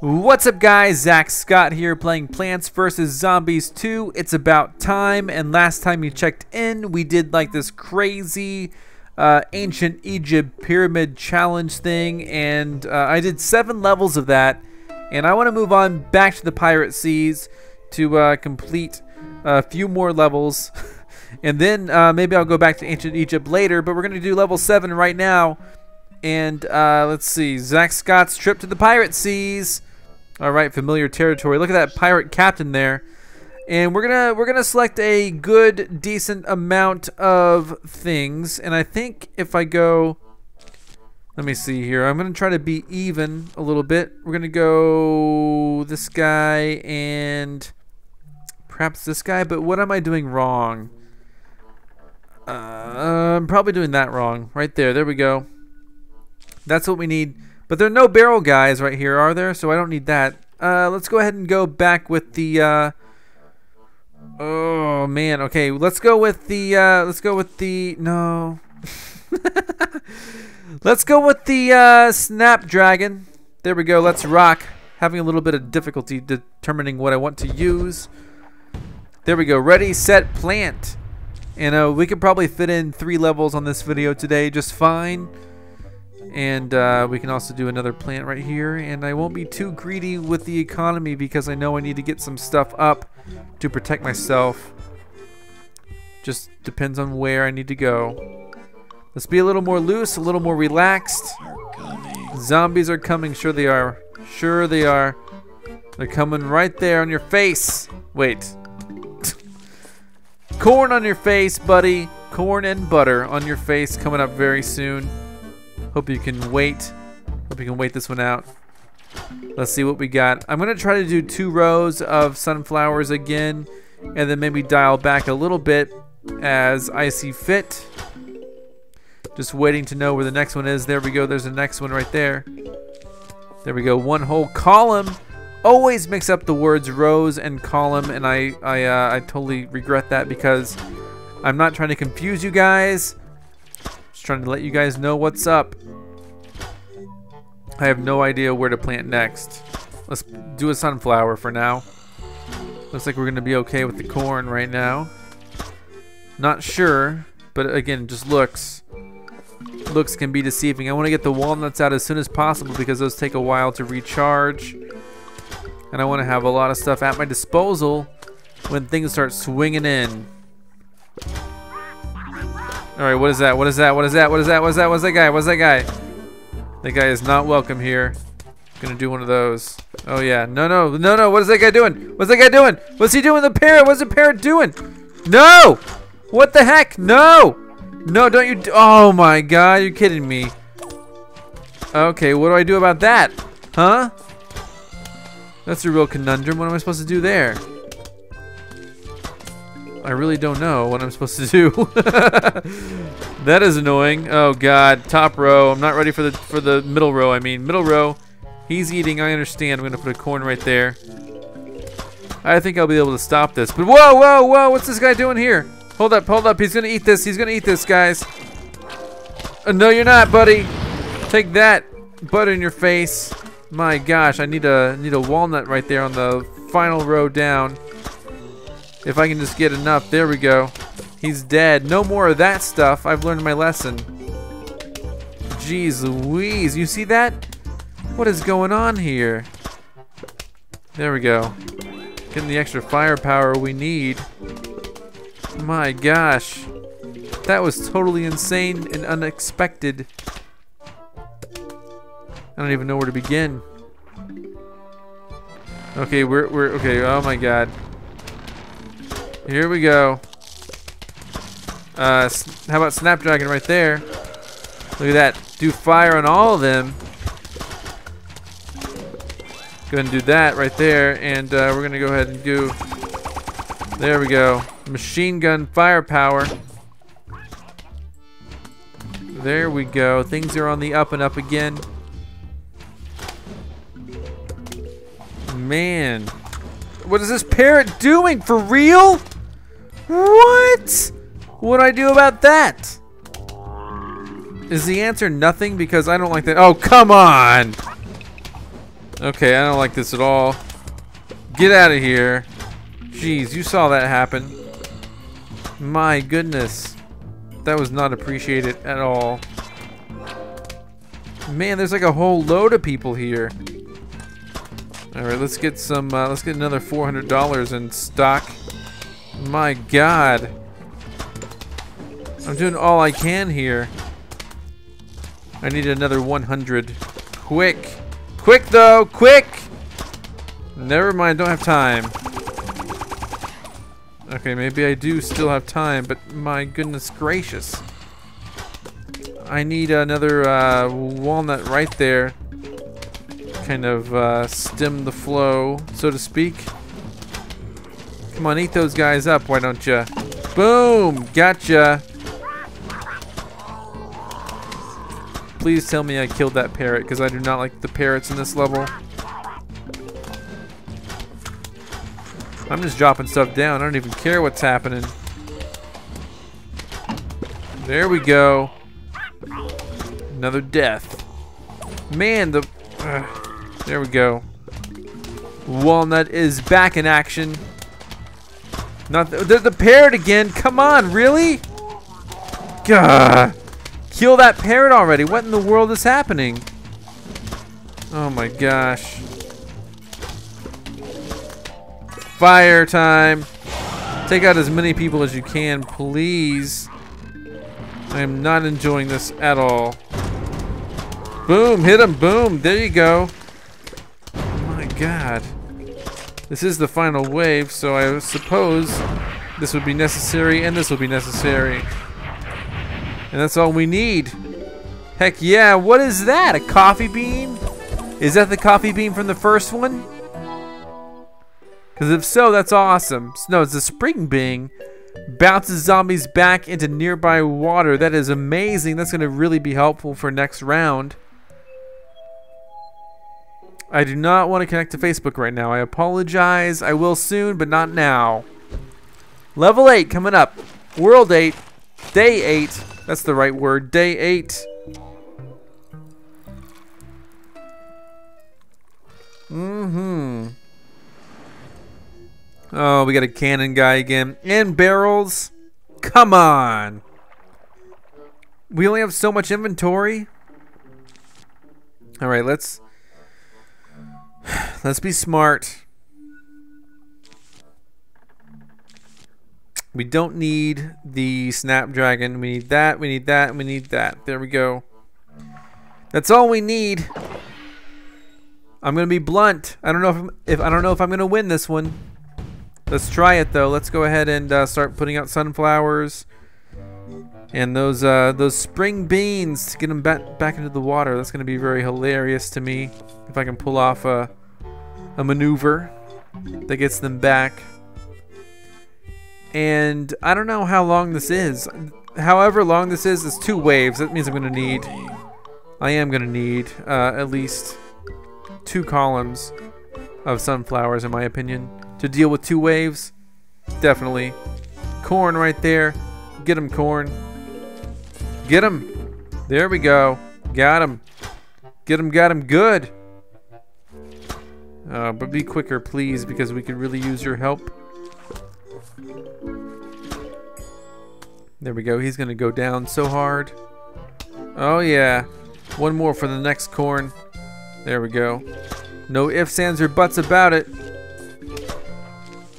What's up guys, Zack Scott here playing Plants vs. Zombies 2. It's about time and last time you checked in we did like this crazy uh, ancient Egypt pyramid challenge thing and uh, I did seven levels of that and I want to move on back to the pirate seas to uh, complete a few more levels and then uh, maybe I'll go back to ancient Egypt later but we're going to do level 7 right now and uh, let's see, Zack Scott's trip to the pirate seas. All right, familiar territory. Look at that pirate captain there. And we're gonna we're gonna select a good, decent amount of things. And I think if I go, let me see here. I'm gonna try to be even a little bit. We're gonna go this guy and perhaps this guy. But what am I doing wrong? Uh, I'm probably doing that wrong. Right there. There we go. That's what we need. But there are no barrel guys right here, are there? So I don't need that. Uh, let's go ahead and go back with the, uh, oh man, okay, let's go with the, uh, let's go with the, no. let's go with the, uh, Snapdragon. There we go, let's rock. Having a little bit of difficulty determining what I want to use. There we go, ready, set, plant. And uh, we could probably fit in three levels on this video today just fine. And uh, we can also do another plant right here. And I won't be too greedy with the economy because I know I need to get some stuff up to protect myself. Just depends on where I need to go. Let's be a little more loose, a little more relaxed. Zombies are coming, sure they are. Sure they are. They're coming right there on your face. Wait. Corn on your face, buddy. Corn and butter on your face coming up very soon. Hope you can wait. Hope you can wait this one out. Let's see what we got. I'm going to try to do two rows of sunflowers again and then maybe dial back a little bit as I see fit. Just waiting to know where the next one is. There we go. There's the next one right there. There we go. One whole column. Always mix up the words rows and column, and I I, uh, I totally regret that because I'm not trying to confuse you guys trying to let you guys know what's up. I have no idea where to plant next. Let's do a sunflower for now. Looks like we're going to be okay with the corn right now. Not sure, but again, just looks. Looks can be deceiving. I want to get the walnuts out as soon as possible because those take a while to recharge. And I want to have a lot of stuff at my disposal when things start swinging in. All right, what is that? What is that? What is that? What is that? What is that? What's that guy? What's that guy? That guy is not welcome here. Gonna do one of those. Oh yeah. No, no, no, no. What is that guy doing? What's that guy doing? What's he doing? The parrot. What's the parrot doing? No! What the heck? No! No, don't you? oh my God! You're kidding me. Okay, what do I do about that? Huh? That's a real conundrum. What am I supposed to do there? I really don't know what I'm supposed to do. that is annoying. Oh god, top row. I'm not ready for the for the middle row. I mean, middle row. He's eating. I understand. I'm gonna put a corn right there. I think I'll be able to stop this. But whoa, whoa, whoa! What's this guy doing here? Hold up, hold up. He's gonna eat this. He's gonna eat this, guys. Uh, no, you're not, buddy. Take that, butter in your face. My gosh, I need a need a walnut right there on the final row down. If I can just get enough. There we go. He's dead. No more of that stuff. I've learned my lesson. Jeez Louise. You see that? What is going on here? There we go. Getting the extra firepower we need. My gosh. That was totally insane and unexpected. I don't even know where to begin. Okay, we're, we're, okay, oh my god. Here we go. Uh, how about Snapdragon right there? Look at that. Do fire on all of them. Go ahead and do that right there. And uh, we're going to go ahead and do... There we go. Machine gun firepower. There we go. Things are on the up and up again. Man. What is this parrot doing? For real? What? What do I do about that? Is the answer nothing? Because I don't like that. Oh, come on! Okay, I don't like this at all. Get out of here. Jeez, you saw that happen. My goodness. That was not appreciated at all. Man, there's like a whole load of people here. All right, let's get some. Uh, let's get another $400 in stock. My God, I'm doing all I can here. I need another 100. Quick, quick though, quick. Never mind, don't have time. Okay, maybe I do still have time, but my goodness gracious. I need another uh, walnut right there kind of uh, stem the flow, so to speak. Come on, eat those guys up, why don't you? Boom! Gotcha! Please tell me I killed that parrot, because I do not like the parrots in this level. I'm just dropping stuff down. I don't even care what's happening. There we go. Another death. Man, the... There we go. Walnut is back in action. Not the, the, the parrot again. Come on, really? Gah. Kill that parrot already. What in the world is happening? Oh my gosh. Fire time. Take out as many people as you can, please. I am not enjoying this at all. Boom, hit him, boom. There you go Oh my god. This is the final wave, so I suppose this would be necessary and this will be necessary. And that's all we need. Heck yeah, what is that? A coffee bean? Is that the coffee bean from the first one? Because if so, that's awesome. No, it's a spring bean. Bounces zombies back into nearby water. That is amazing. That's going to really be helpful for next round. I do not want to connect to Facebook right now. I apologize. I will soon, but not now. Level 8 coming up. World 8. Day 8. That's the right word. Day 8. Mm-hmm. Oh, we got a cannon guy again. And barrels. Come on. We only have so much inventory. All right, let's Let's be smart. We don't need the Snapdragon. We need that, we need that, we need that. There we go. That's all we need. I'm gonna be blunt. I don't know if, I'm, if I don't know if I'm gonna win this one. Let's try it though. Let's go ahead and uh, start putting out sunflowers and those uh, those spring beans to get them back back into the water. That's gonna be very hilarious to me if I can pull off a a maneuver that gets them back. And I don't know how long this is. However long this is, it's two waves. That means I'm gonna need. I am gonna need uh, at least two columns of sunflowers, in my opinion, to deal with two waves. Definitely. Corn right there. Get them corn. Get him. There we go. Got him. Get him, got him good. Uh, but be quicker, please, because we could really use your help. There we go. He's going to go down so hard. Oh, yeah. One more for the next corn. There we go. No ifs, ands, or buts about it.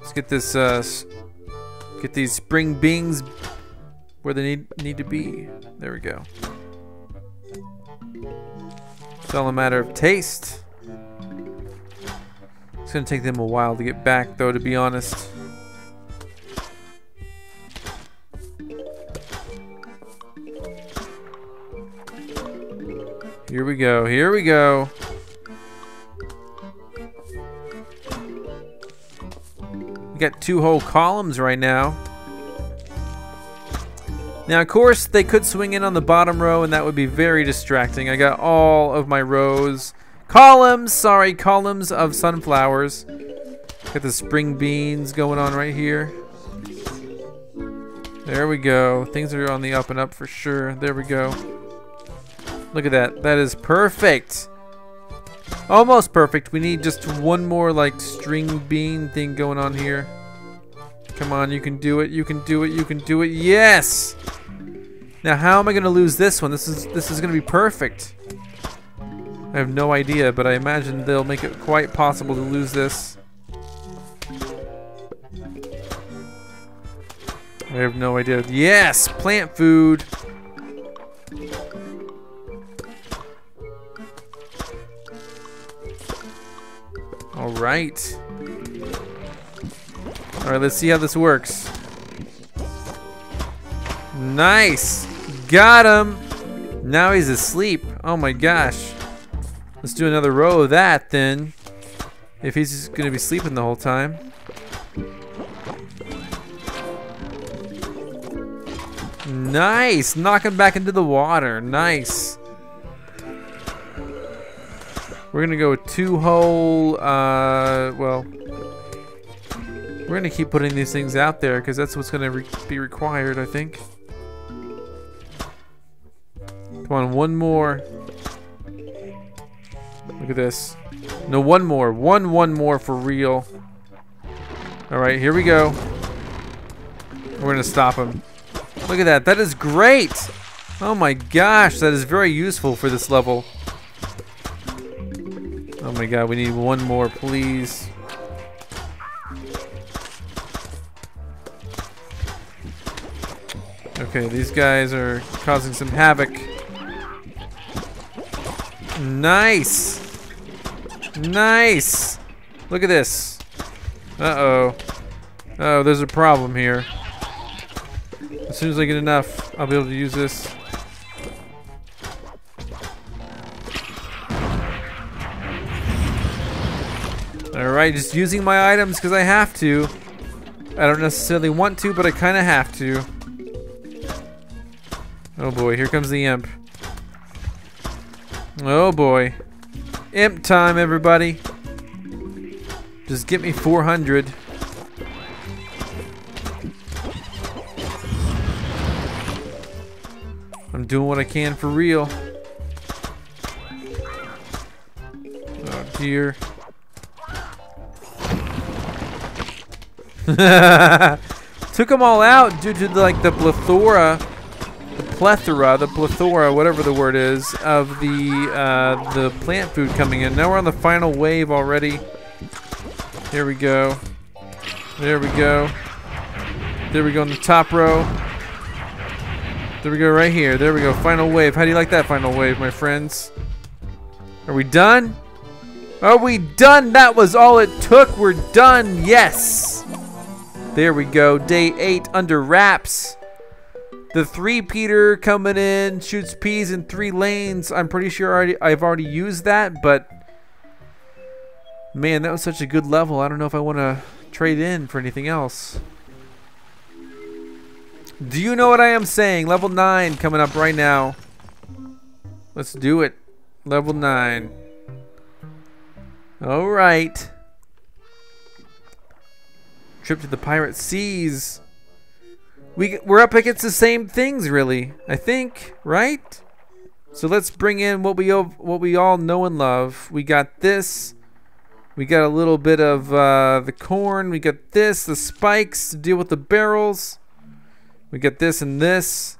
Let's get this, uh, get these spring beans where they need, need to be. There we go. It's all a matter of taste It's gonna take them a while to get back though, to be honest. Here we go, here we go. We got two whole columns right now. Now, of course, they could swing in on the bottom row, and that would be very distracting. I got all of my rows Columns, sorry, columns of sunflowers. Got the spring beans going on right here. There we go. Things are on the up and up for sure. There we go. Look at that. That is perfect. Almost perfect. We need just one more like string bean thing going on here. Come on, you can do it. You can do it. You can do it. Yes. Now, how am I going to lose this one? This is this is going to be perfect. I have no idea, but I imagine they'll make it quite possible to lose this. I have no idea. Yes, plant food. All right. All right, let's see how this works. Nice. Got him. Now he's asleep. Oh my gosh. Let's do another row of that then. If he's just to be sleeping the whole time. Nice. Knock him back into the water. Nice. We're to go two hole, uh, well, we're to keep putting these things out there because that's what's to re be required, I think. Come on, one more. Look at this. No, one more. One, one more for real. All right, here we go. We're to stop him. Look at that. That is great. Oh my gosh, that is very useful for this level. Oh my god, we need one more, please. Okay, these guys are causing some havoc. Nice! Nice! Look at this. Uh-oh. oh, there's a problem here. As soon as I get enough, I'll be able to use this. Alright, just using my items because I have to. I don't necessarily want to, but I kind of have to. Oh boy, here comes the imp. Oh boy. Imp time, everybody. Just get me 400. I'm doing what I can for real. Oh dear. Took them all out due to like the plethora plethora, the plethora, whatever the word is, of the uh, the plant food coming in. Now we're on the final wave already. Here we go. There we go. There we go in the top row. There we go right here. There we go. Final wave. How do you like that final wave, my friends? Are we done? Are we done? That was all it took. We're done. Yes. There we go. Day eight under wraps. The Threepeater coming in, shoots peas in three lanes. I'm pretty sure already, I've already used that, but man, that was such a good level. I don't know if I want to trade in for anything else. Do you know what I am saying? Level 9 coming up right now. Let's do it. Level 9. Alright. Trip to the Pirate Seas. We, we're up against the same things, really. I think, right? So let's bring in what we what we all know and love. We got this. We got a little bit of uh, the corn. We got this, the spikes to deal with the barrels. We got this and this.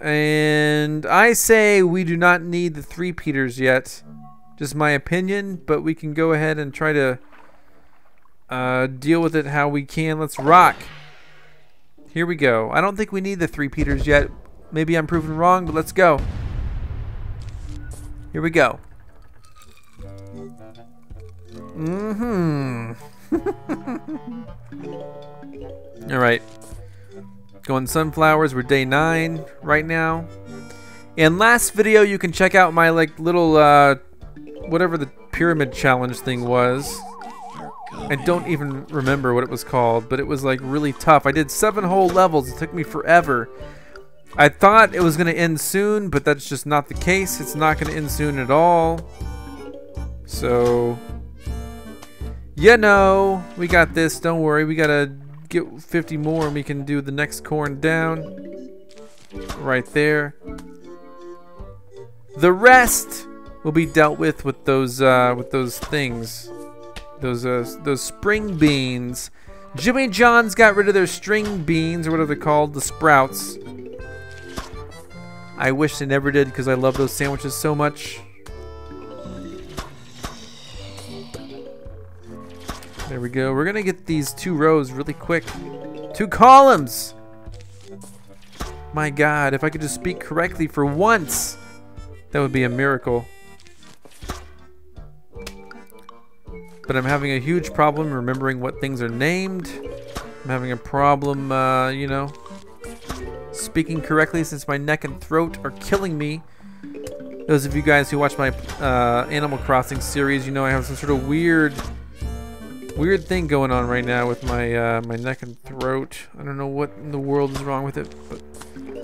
And I say we do not need the Threepeaters yet. Just my opinion, but we can go ahead and try to uh, deal with it how we can. Let's rock. Here we go. I don't think we need the Threepeaters yet. Maybe I'm proven wrong, but let's go. Here we go. Mm-hmm. All right. Going sunflowers. We're day nine right now. And last video, you can check out my like little uh, whatever the pyramid challenge thing was. I don't even remember what it was called, but it was like really tough. I did seven whole levels. It took me forever. I thought it was going to end soon, but that's just not the case. It's not going to end soon at all. So, you know, we got this. Don't worry. We got to get 50 more and we can do the next corn down. Right there. The rest will be dealt with with those uh, with those things, those uh, those spring beans. Jimmy John's got rid of their string beans or whatever they're called, the sprouts. I wish they never did because I love those sandwiches so much. There we go. We're gonna get these two rows really quick. Two columns! My god, if I could just speak correctly for once, that would be a miracle. But I'm having a huge problem remembering what things are named. I'm having a problem, uh, you know, speaking correctly since my neck and throat are killing me. Those of you guys who watch my uh, Animal Crossing series, you know I have some sort of weird, weird thing going on right now with my uh, my neck and throat. I don't know what in the world is wrong with it, but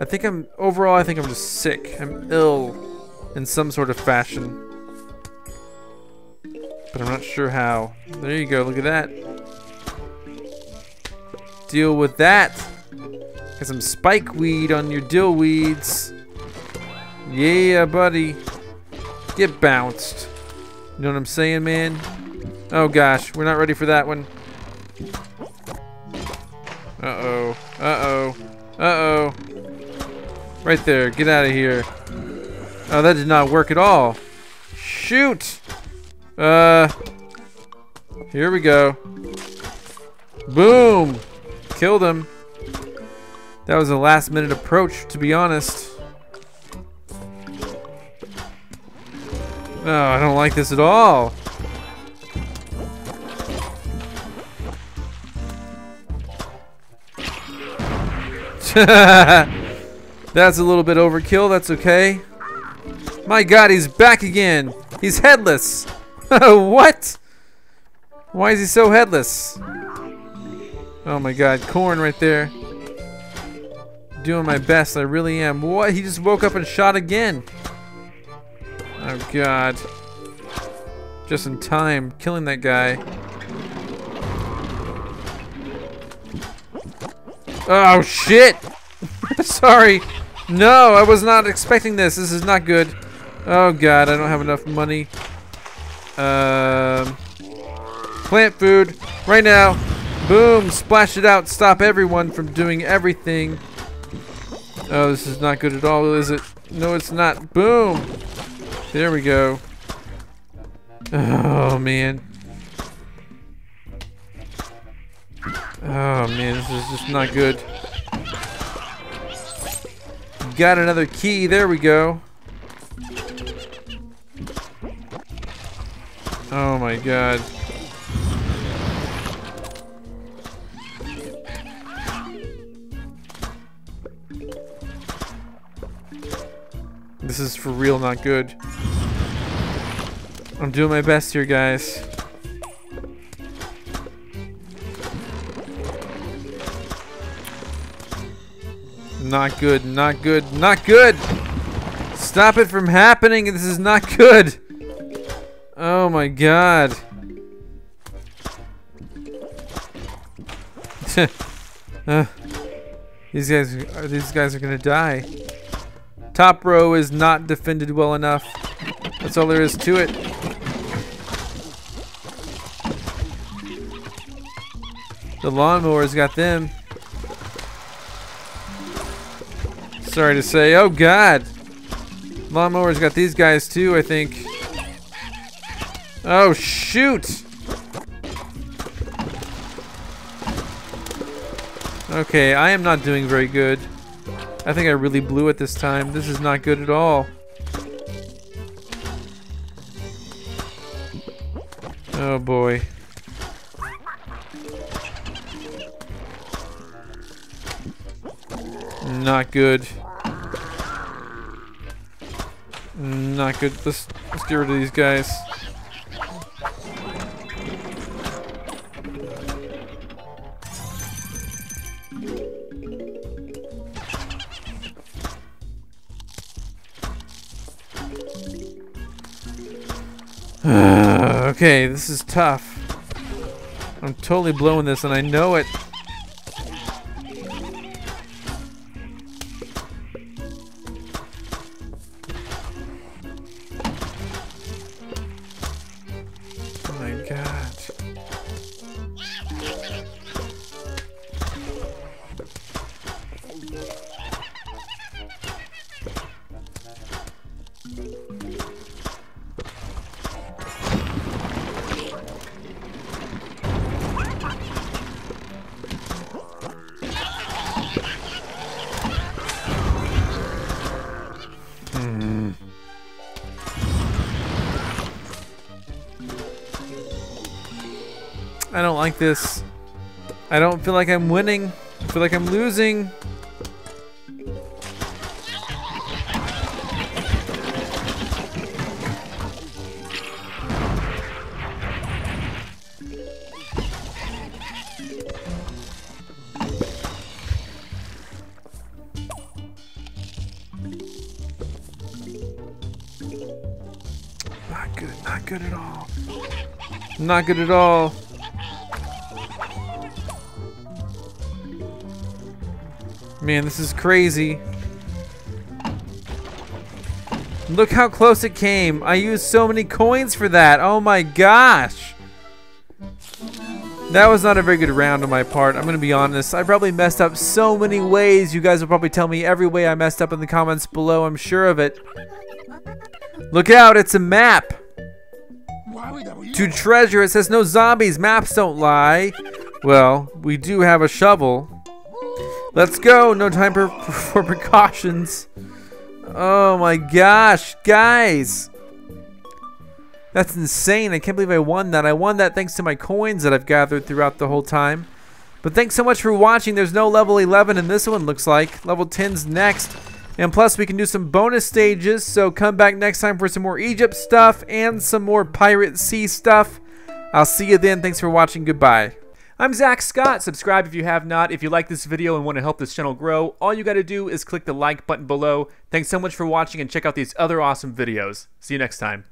I think I'm, overall, I think I'm just sick. I'm ill in some sort of fashion. But I'm not sure how. There you go, look at that. Deal with that. Got some Spikeweed on your dill weeds. Yeah, buddy. Get bounced. You know what I'm saying, man? Oh gosh, we're not ready for that one. Uh-oh. Uh-oh. Uh-oh. Right there. Get out of here. Oh, that did not work at all. Shoot! Uh, here we go. Boom! Killed him. That was a last minute approach, to be honest. Oh, I don't like this at all. That's a little bit overkill, that's okay. My god, he's back again. He's headless. what? Why is he so headless? Oh my god, corn right there. Doing my best, I really am. What? He just woke up and shot again. Oh god. Just in time, killing that guy. Oh shit! Sorry. No, I was not expecting this. This is not good. Oh god, I don't have enough money. Um, plant food right now. Boom, splash it out. Stop everyone from doing everything. Oh, this is not good at all, is it? No, it's not. Boom. There we go. Oh, man. Oh, man, this is just not good. Got another key. There we go. Oh my god. This is for real not good. I'm doing my best here, guys. Not good, not good, not good! Stop it from happening! This is not good! Oh my god. uh, these guys, are these guys are gonna die. Top row is not defended well enough. That's all there is to it. The lawnmower's got them. Sorry to say. Oh, God. Lawnmower's got these guys, too, I think. Oh, shoot. Okay, I am not doing very good. I think I really blew it this time. This is not good at all. Oh boy. Not good. Not good. Let's, let's get rid of these guys. Uh, okay, this is tough. I'm totally blowing this and I know it. I don't like this. I don't feel like I'm winning. I feel like I'm losing. Not good, not good at all. Not good at all. Man, this is crazy. Look how close it came. I used so many coins for that. Oh my gosh. That was not a very good round on my part. I'm going to be honest. I probably messed up so many ways. You guys will probably tell me every way I messed up in the comments below. I'm sure of it. Look out. It's a map. To treasure. It says no zombies. Maps don't lie. Well, we do have a shovel. Let's go. No time for, for precautions. Oh my gosh, guys. That's insane. I can't believe I won that. I won that thanks to my coins that I've gathered throughout the whole time. But thanks so much for watching. There's no level 11 in this one, looks like. Level 10's next. And plus, we can do some bonus stages. So come back next time for some more Egypt stuff and some more Pirate Sea stuff. I'll see you then. Thanks for watching. Goodbye. I'm Zack Scott. Subscribe if you have not. If you like this video and want to help this channel grow, all you got to do is click the like button below. Thanks so much for watching and check out these other awesome videos. See you next time.